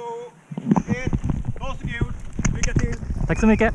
två, ett. Varsågod. Lycka till. Tack så mycket.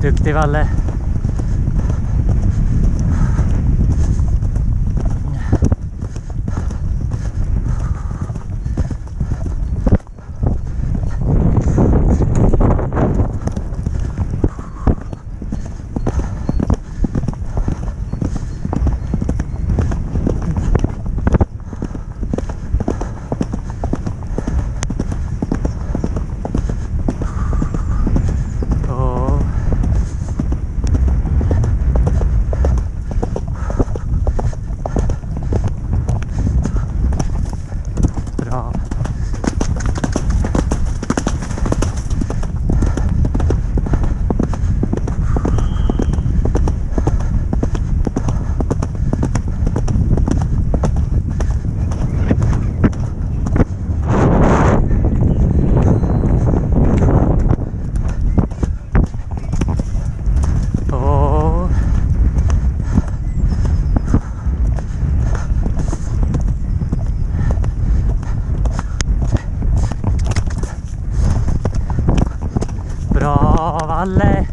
Tyktivalle all